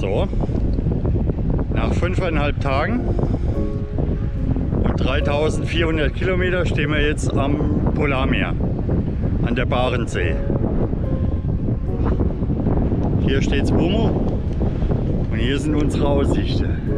So, nach fünfeinhalb Tagen und 3400 Kilometer stehen wir jetzt am Polarmeer, an der Barentssee. Hier steht Swomo und hier sind unsere Aussichten.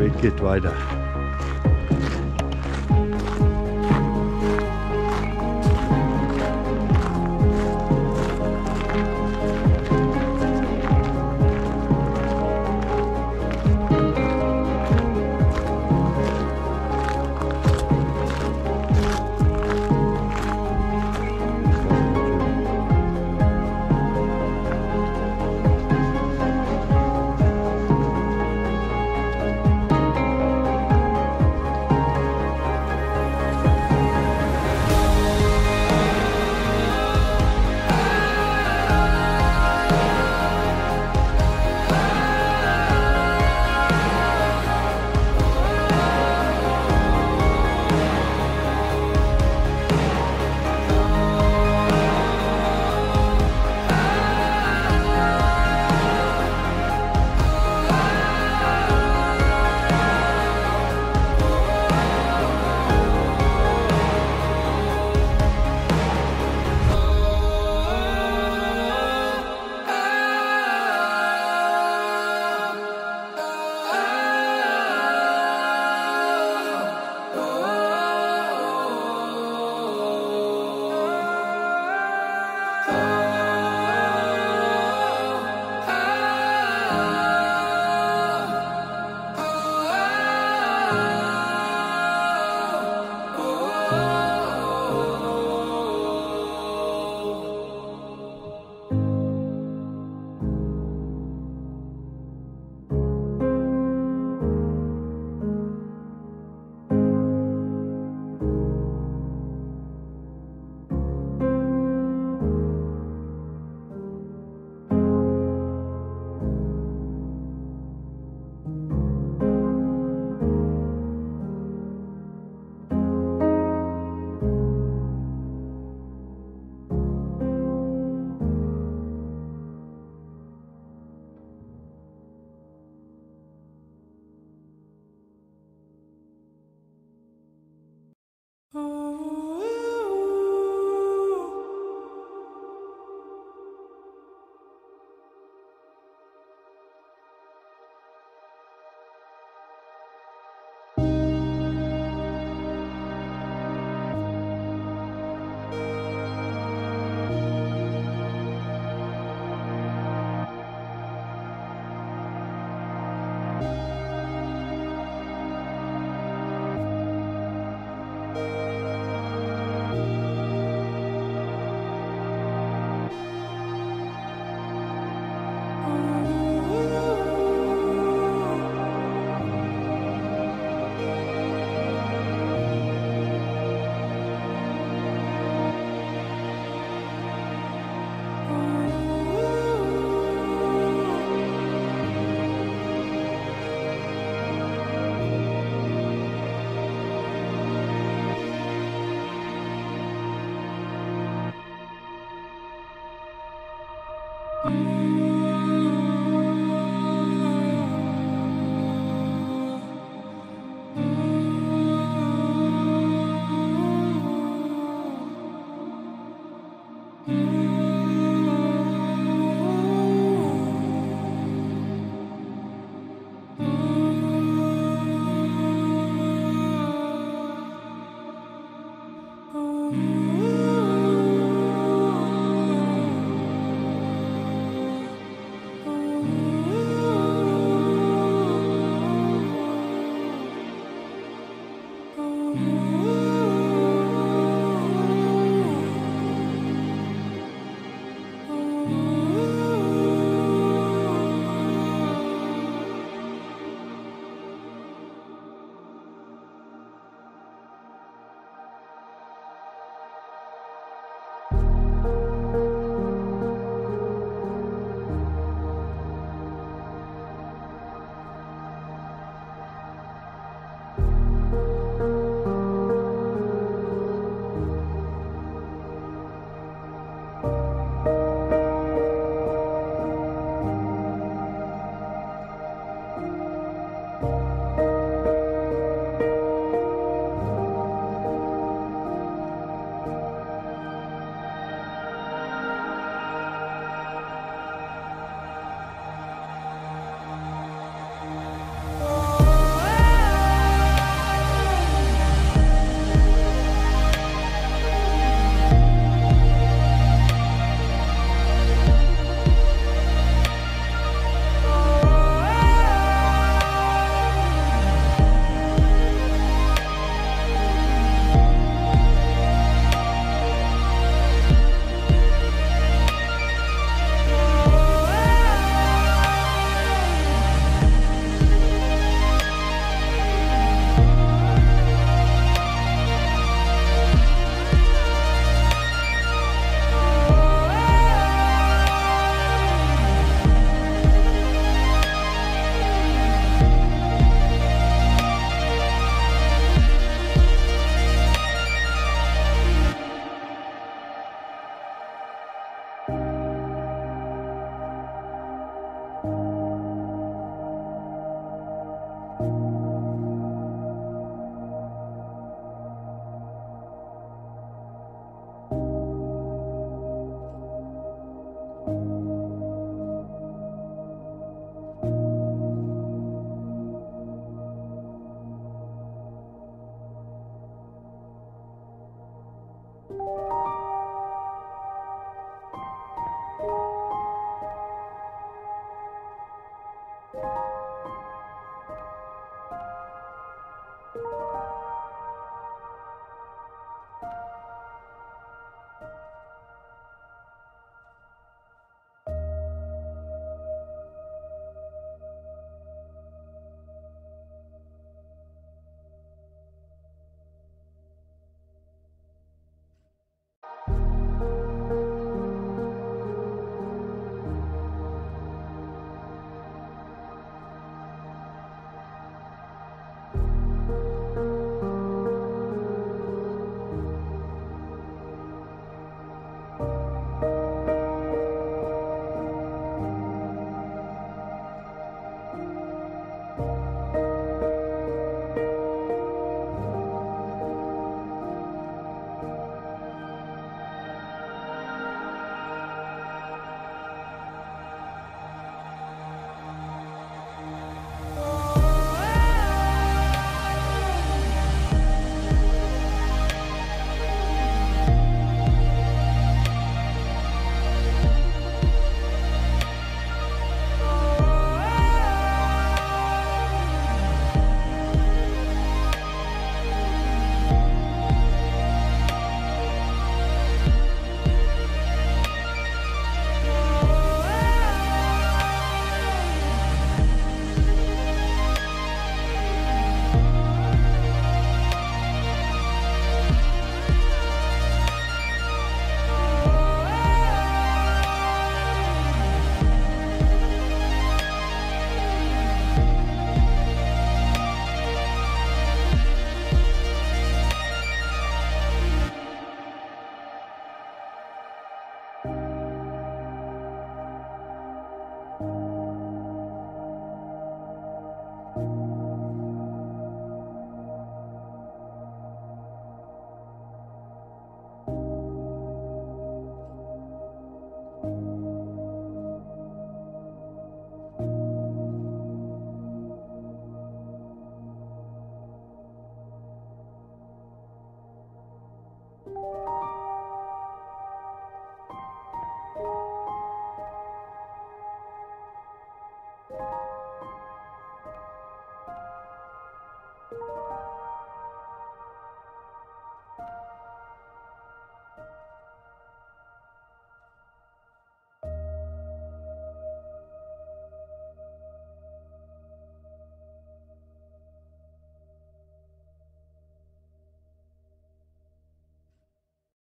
Jakobsweg geht weiter.